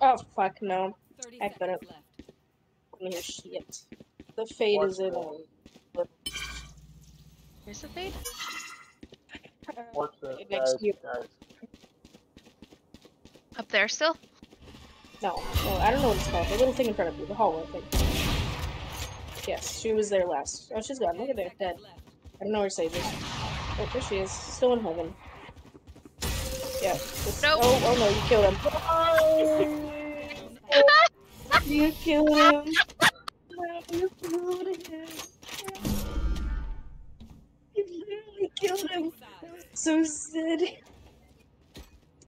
Oh fuck no. I put seconds it. left. Come here, shit. The fade What's is in. the- um, Here's the fade. What's the Next guys, guys? Up there still? No, no, I don't know what it's called. The little thing in front of you, the hallway thing. Yes, she was there last. Oh, she's gone. Look at there, dead. I don't know where Sage is. Oh, there she is. Still in heaven. Yeah. Just, Nope. Oh, oh no, you killed him. You killed him. You killed him. You literally killed him. So sad.